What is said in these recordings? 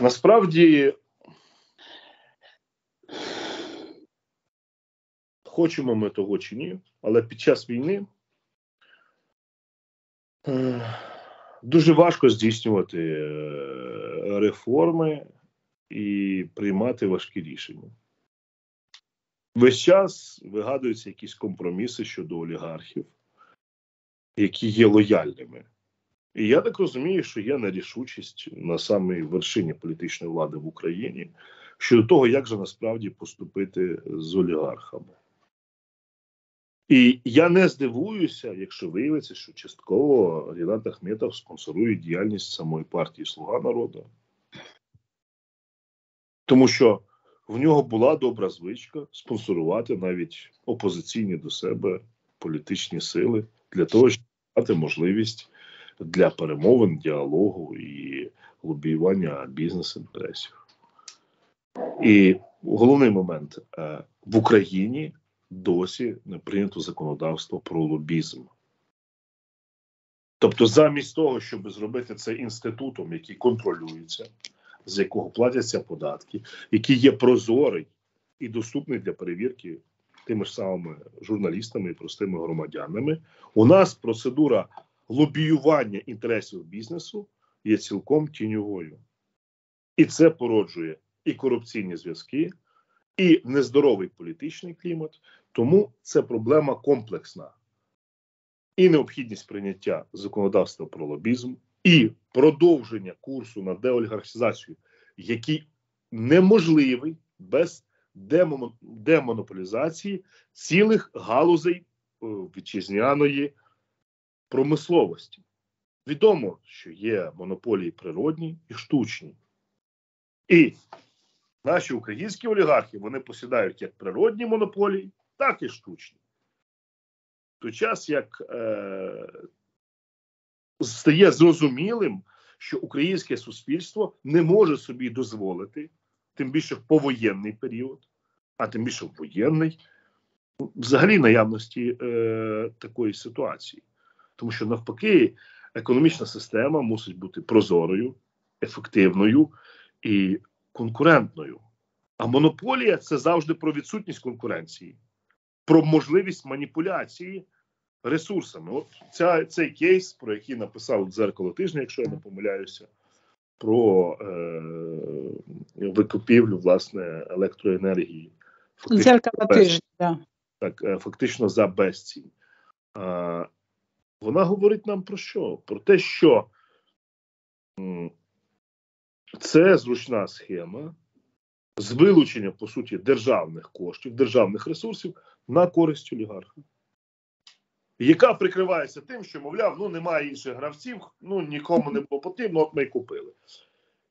Насправді, хочемо ми того чи ні, але під час війни е, дуже важко здійснювати е, реформи і приймати важкі рішення. Весь час вигадуються якісь компроміси щодо олігархів, які є лояльними. І я так розумію, що є нерішучість на самій вершині політичної влади в Україні щодо того, як же насправді поступити з олігархами. І я не здивуюся, якщо виявиться, що частково Рінат Ахметов спонсорує діяльність самої партії Слуга народу. Тому що в нього була добра звичка спонсорувати навіть опозиційні до себе політичні сили для того, щоб дати можливість для перемовин, діалогу і лобіювання бізнес-інтересів. І головний момент е, в Україні досі не прийнято законодавство про лобізм. Тобто, замість того, щоб зробити це інститутом, який контролюється, з якого платяться податки, який є прозорий і доступний для перевірки тими ж самими журналістами і простими громадянами, у нас процедура лобіювання інтересів бізнесу є цілком тіньовою. І це породжує і корупційні зв'язки, і нездоровий політичний клімат. Тому це проблема комплексна. І необхідність прийняття законодавства про лобізм, і продовження курсу на деолігархізацію, який неможливий без демонополізації цілих галузей е, вітчизняної промисловості. Відомо, що є монополії природні і штучні. І наші українські олігархи вони посідають як природні монополії, так і штучні. В той час як е, стає зрозумілим, що українське суспільство не може собі дозволити, тим більше в повоєнний період, а тим більше в воєнний, взагалі наявності е, такої ситуації. Тому що навпаки, економічна система мусить бути прозорою, ефективною і конкурентною. А монополія це завжди про відсутність конкуренції, про можливість маніпуляції ресурсами. От ця, цей кейс, про який написав дзеркало тижня, якщо я не помиляюся, про е, викупівлю власне електроенергії. Дзеркало тижня, так. Е, фактично за безцінь. Вона говорить нам про що? Про те, що це зручна схема з вилучення, по суті, державних коштів, державних ресурсів на користь олігарха, яка прикривається тим, що, мовляв, ну немає інших гравців, ну нікому не було потрібно, от ми й купили.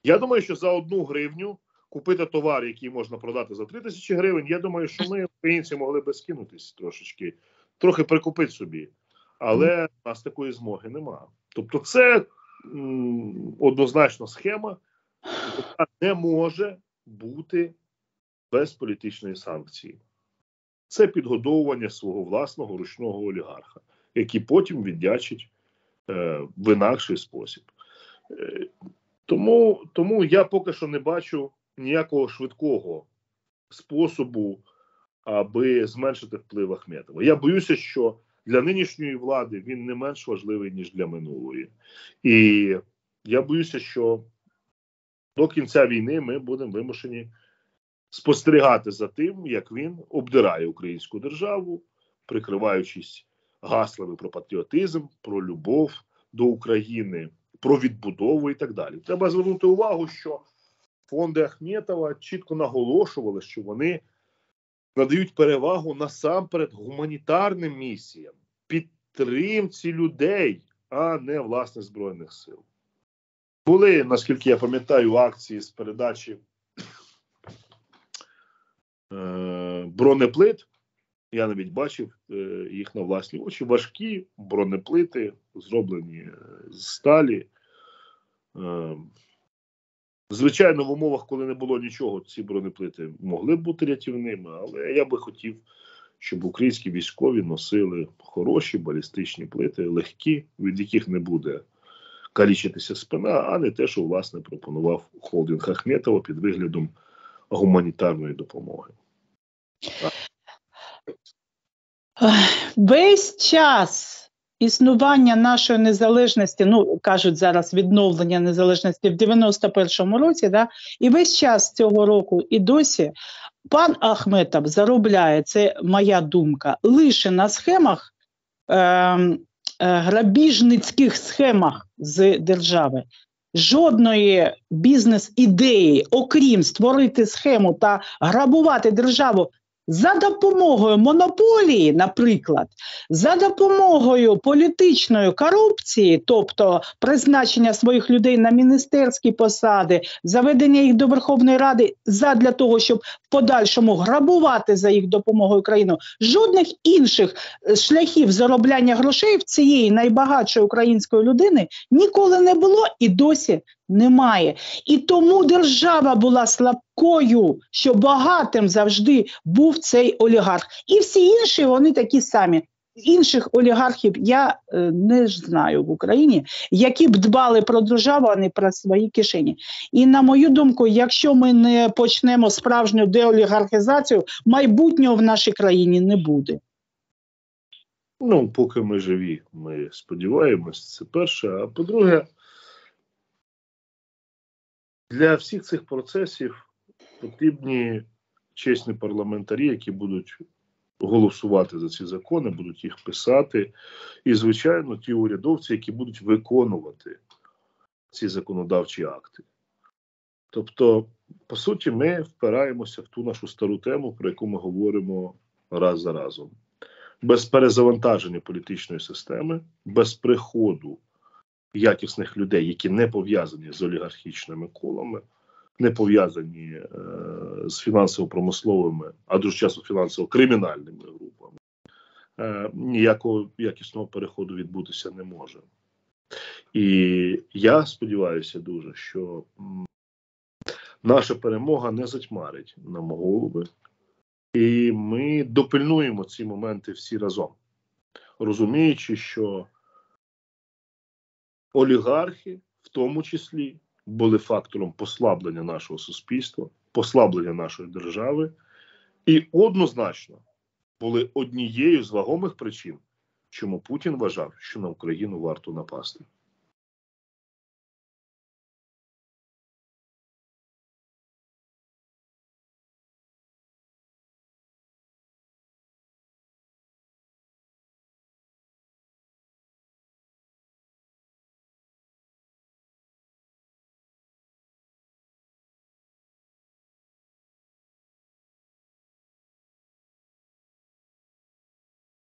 Я думаю, що за одну гривню купити товар, який можна продати за 3 тисячі гривень. Я думаю, що ми, українці, могли би скинутись трошечки, трохи прикупити собі але у нас такої змоги немає. Тобто, це м, однозначно схема, яка не може бути без політичної санкції. Це підгодовування свого власного ручного олігарха, який потім віддячить е, в інакший спосіб. Е, тому, Тому я поки що не бачу ніякого швидкого способу, аби зменшити вплив Ахметова. Я боюся, що для нинішньої влади він не менш важливий ніж для минулої, і я боюся, що до кінця війни ми будемо вимушені спостерігати за тим, як він обдирає українську державу, прикриваючись гаслами про патріотизм, про любов до України, про відбудову і так далі. Треба звернути увагу, що фонди Ахметова чітко наголошували, що вони надають перевагу насамперед гуманітарним місіям, підтримці людей, а не власне збройних сил. Були, наскільки я пам'ятаю, акції з передачі е, бронеплит. Я навіть бачив е, їх на власні очі. Важкі бронеплити, зроблені е, з сталі. Звичайно, в умовах, коли не було нічого, ці бронеплити могли б бути рятівними, але я би хотів, щоб українські військові носили хороші балістичні плити, легкі, від яких не буде калічитися спина, а не те, що власне пропонував холдинг Ахметова під виглядом гуманітарної допомоги. Весь час існування нашої незалежності, ну кажуть зараз відновлення незалежності в 91-му році, да, і весь час цього року і досі пан Ахметов заробляє, це моя думка, лише на схемах. Е, Грабіжницьких схемах з держави жодної бізнес-ідеї, окрім створити схему та грабувати державу за допомогою монополії, наприклад, за допомогою політичної корупції, тобто призначення своїх людей на міністерські посади, заведення їх до Верховної Ради, задля того, щоб в подальшому грабувати за їх допомогою країну, жодних інших е, шляхів заробляння грошей в цієї найбагатшої української людини ніколи не було і досі немає. І тому держава була слабкою, що багатим завжди був цей олігарх. І всі інші вони такі самі. Інших олігархів я е, не знаю в Україні, які б дбали про державу, а не про свої кишені. І на мою думку, якщо ми не почнемо справжню деолігархізацію, майбутнього в нашій країні не буде. Ну, поки ми живі, ми сподіваємось, це перше. А по-друге, для всіх цих процесів потрібні чесні парламентарі, які будуть голосувати за ці закони, будуть їх писати, і, звичайно, ті урядовці, які будуть виконувати ці законодавчі акти. Тобто, по суті, ми впираємося в ту нашу стару тему, про яку ми говоримо раз за разом. Без перезавантаження політичної системи, без приходу якісних людей, які не пов'язані з олігархічними колами, не пов'язані е, з фінансово-промисловими, а дуже часто фінансово-кримінальними групами, е, ніякого якісного переходу відбутися не може. І я сподіваюся дуже, що наша перемога не затьмарить нам голови, і ми допильнуємо ці моменти всі разом, розуміючи, що олігархи, в тому числі, були фактором послаблення нашого суспільства, послаблення нашої держави, і однозначно були однією з вагомих причин, чому Путін вважав, що на Україну варто напасти.